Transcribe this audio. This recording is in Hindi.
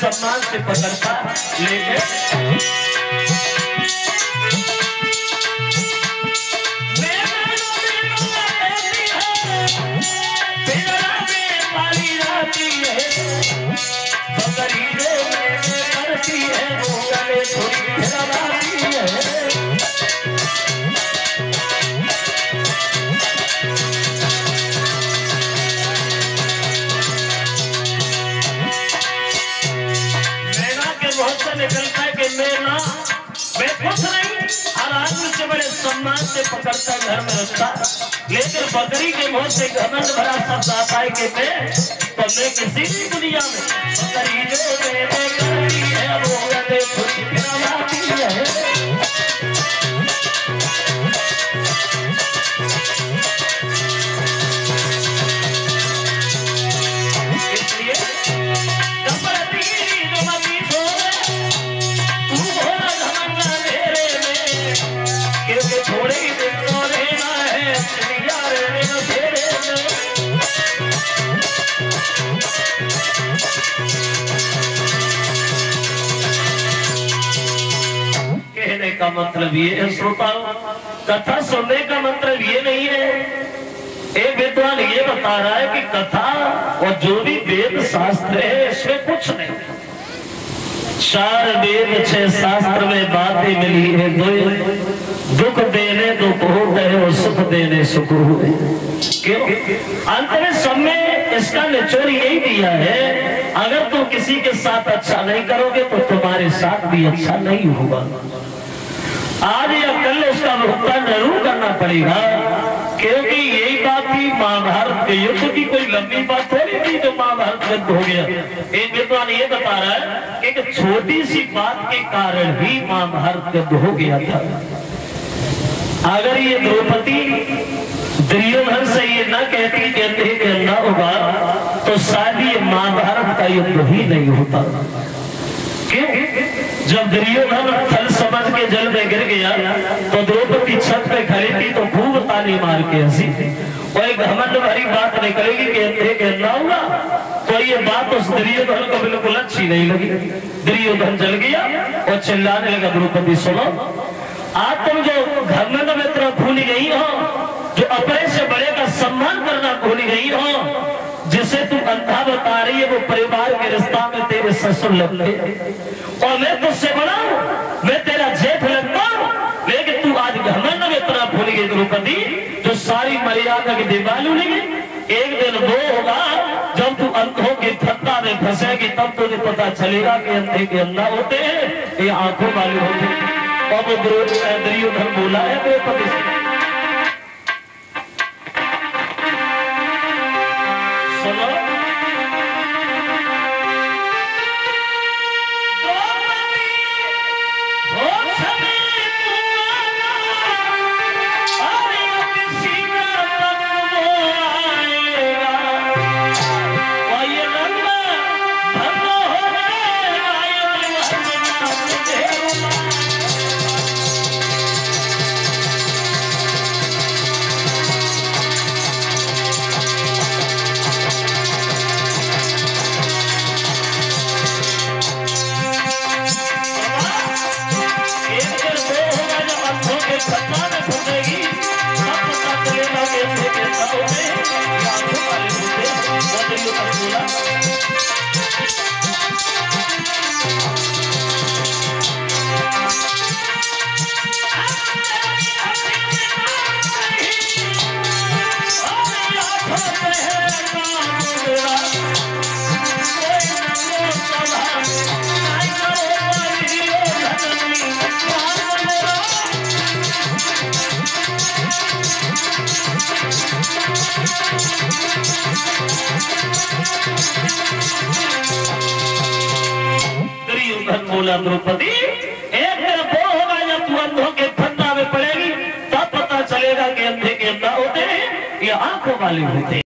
सम्मान से पकड़ता। लेकिन मैना मैं कुछ नहीं हर आदमी से बड़े सम्मान से पकड़ता घर में रखता लेकिन बकरी के मुँह से घमंड भरा शब्द आता है कि मैं तो मैं किसी भी दुनिया में बकरी जो मैंने का मतलब ये है श्रोताओं कथा सुनने का मतलब ये नहीं है। एक विद्वान ये बता रहा है कि कथा और जो भी वेद शास्त्र है, इसमें कुछ नहीं। चार वेद छह शास्त्र में बातें मिली है, दो दुख देने, दुख हो गए और सुख देने, सुख हुए क्यों? अंत में सब में इसका निचोड़ यही दिया है, अगर तुम किसी के साथ अच्छा नहीं करोगे तो तुम्हारे साथ भी अच्छा नहीं होगा। आज या कल उसका भुगतान ज़रूर करना पड़ेगा। क्योंकि यही बात थी, महाभारत के युद्ध की कोई लंबी बात थोड़ी थी जो महाभारत युद्ध हो गया। एक विद्वान ये बता रहा है एक छोटी सी बात के कारण ही महाभारत युद्ध हो गया था। अगर ये द्रौपदी दुर्योधन से ये न कहती कहते न होगा तो शायद ये महाभारत का युद्ध ही नहीं होता। जब दुर्योधन थल समझ के जल में गिर गया तो द्रौपदी छत पे खड़ी थी तो खूब ताली मार के हँसी और एक घमंड भरी बात निकलेगी कि अंधे के ना हुआ तो ये बात उस दुर्योधन को बिल्कुल अच्छी नहीं लगी। दुर्योधन जल गया और चिल्लाने लगा, द्रौपदी, सुनो, आज तुम जो घमंड में तरह भूल गई हो, जो अपने से बड़े का सम्मान करना भूल गई हो तू अंधा बता रही है, वो परिवार के रिश्ता में तेरे ससुर लगते और मैं तुझसे बड़ा मैं तेरा जेठ लगता लेकिन तू आज घमंड में इतना भूल गई, द्रौपदी, जो सारी मर्यादा की दीवार उड़ेगी। एक दिन वो होगा, जब तू अंधों के फत्ता में फंसेगी, तब तुझे पता चलेगा कि अंधे के अंधा होते हैं, ये आँखों वाले होते हैं। और वो द्रौ- दुर्योधन बोला है, द्रौपदी से। दुर्योधन बोला द्रौपदी। एक दिन वो होगा जब तू अंधों के फंदा में पड़ेगी, तब पता चलेगा कि अंधे के अंधा होते हैं या आँखों वाले होते। हैं